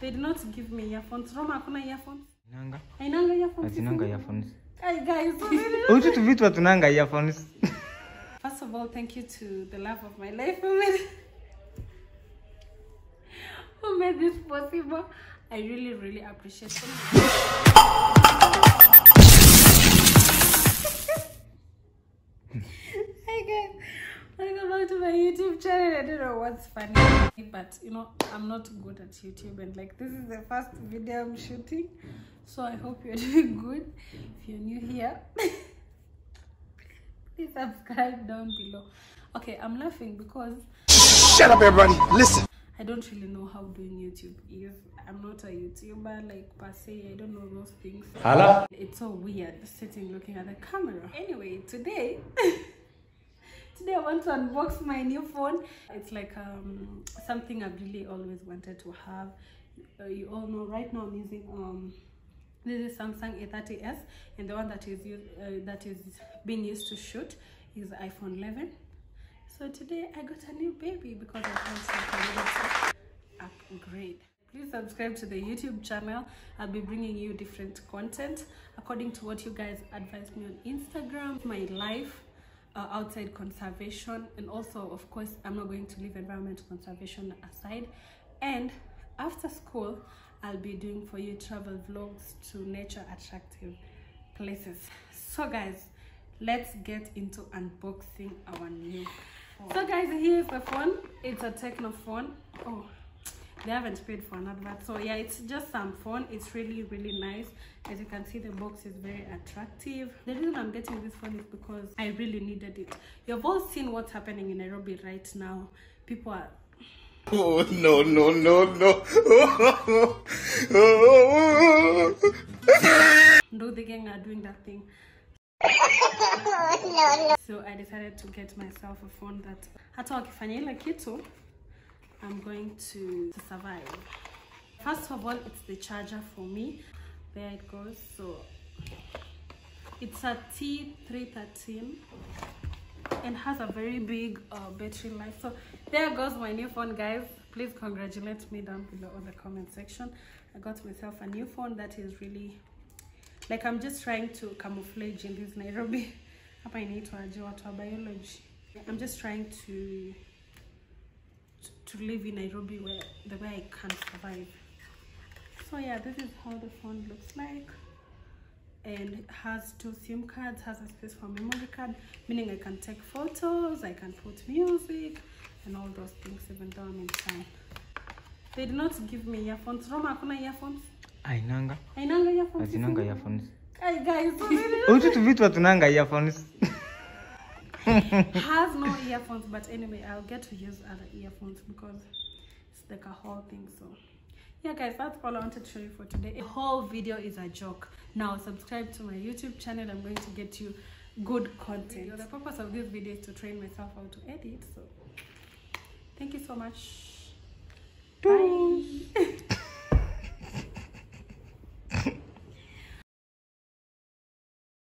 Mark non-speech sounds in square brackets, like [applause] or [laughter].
They did not give me earphones. Roma hakuna earphones. Inanga. Hainanga earphones. Hizi? earphones. Hey guys. Utu [laughs] tu vitu hatunanga earphones. [laughs] First of all, thank you to the love of my life who made, [laughs] who made this possible. I really, really appreciate it. To YouTube channel. I don't know what's funny, but you know, I'm not good at YouTube, and like this is the first video I'm shooting, so I hope you're [laughs] doing good. If you're new here, [laughs] please subscribe down below. Okay, I'm laughing because Shut up, everybody. Listen. I don't really know how doing YouTube is. I'm not a YouTuber like per se. I don't know those things. Hello? It's so weird sitting looking at the camera. Anyway, today today [laughs] I want to unbox my new phone. It's like um something I've really always wanted to have. Uh, you all know right now I'm using um this is Samsung A30s and the one that is used, uh, that is being used to shoot is iPhone 11. So today I got a new baby because I want to upgrade. Please subscribe to the YouTube channel. I'll be bringing you different content according to what you guys advise me on Instagram, my life uh, outside conservation, and also, of course, I'm not going to leave environmental conservation aside. And after school, I'll be doing for you travel vlogs to nature attractive places. So, guys, let's get into unboxing our new phone. So, guys, here's the phone. It's a Tecno phone. Oh, they haven't paid for an advert. So yeah it's just some phone it's really really nice. As you can see the box is very attractive. The reason i'm getting this phone is because i really needed it. You've all seen what's happening in nairobi right now. People are [laughs] Oh, no, no, no, no. [laughs] do the gang are doing that thing. [laughs] So i decided to get myself a phone that hata wakifanya ile kitu i'm going to, to survive. First of all it's the charger for me. There it goes so it's a t313 and has a very big uh, battery life. So there goes my new phone guys. Please congratulate me down below on the comment section. I got myself a new phone that is really like i'm just trying to camouflage in this nairobi. [laughs] Hapa inaitwa watu wa biology. I'm just trying to to live in nairobi where the way i can survive so yeah this is how the phone looks like and it has two sim cards has a space for memory card meaning i can take photos i can put music and all those things even though i'm in town they did not give me earphones roma hakuna earphones Ainanga. ainanga earphones Hazinanga hizi? earphones. Hey guys, [laughs] Utu tu vitu hatunanga earphones. [laughs] has no earphones, but anyway, I'll get to use other earphones because it's like a whole thing. So, yeah, guys, that's all I wanted to show you for today. The whole video is a joke. Now, subscribe to my YouTube channel. I'm going to get you good content. The purpose of this video is to train myself how to edit. So, thank you so much.